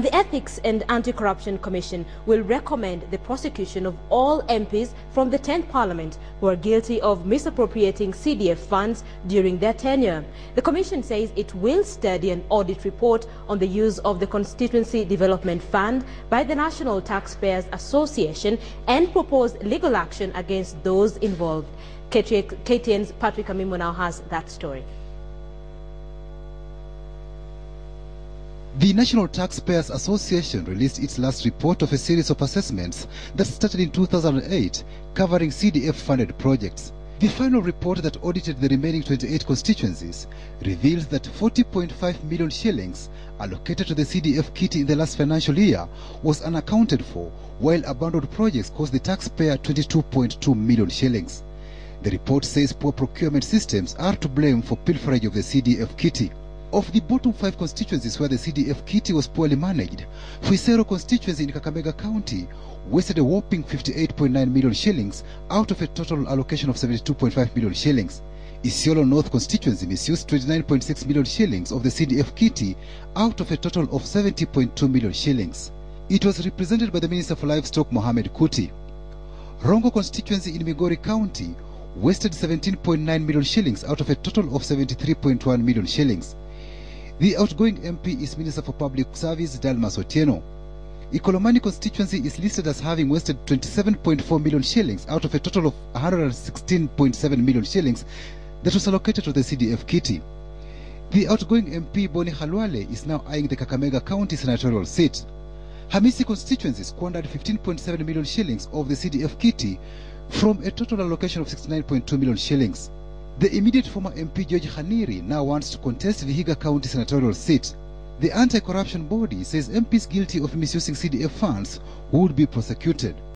The Ethics and Anti-Corruption Commission will recommend the prosecution of all MPs from the 10th Parliament who are guilty of misappropriating CDF funds during their tenure. The Commission says it will study an audit report on the use of the Constituency Development Fund by the National Taxpayers Association and propose legal action against those involved. KTN's Patrick Amimo now has that story. The National Taxpayers Association released its last report of a series of assessments that started in 2008 covering CDF-funded projects. The final report that audited the remaining 28 constituencies reveals that 40.5 million shillings allocated to the CDF kitty in the last financial year was unaccounted for, while abandoned projects cost the taxpayer 22.2 million shillings. The report says poor procurement systems are to blame for pilferage of the CDF kitty. Of the bottom five constituencies where the CDF kitty was poorly managed, Khwisero constituency in Kakamega County wasted a whopping 58.9 million shillings out of a total allocation of 72.5 million shillings. Isiolo North constituency misused 29.6 million shillings of the CDF kitty out of a total of 70.2 million shillings. It was represented by the Minister for Livestock Mohamed Kuti. Rongo constituency in Migori County wasted 17.9 million shillings out of a total of 73.1 million shillings. The outgoing MP is Minister for Public Service Dalmas Otieno. Ikolomani constituency is listed as having wasted 27.4 million shillings out of a total of 116.7 million shillings that was allocated to the CDF kitty. The outgoing MP Boni Khalwale is now eyeing the Kakamega County senatorial seat. Hamisi constituency squandered 15.7 million shillings of the CDF kitty from a total allocation of 69.2 million shillings. The immediate former MP George Khaniri now wants to contest Vihiga County senatorial seat. The anti-corruption body says MPs guilty of misusing CDF funds would be prosecuted.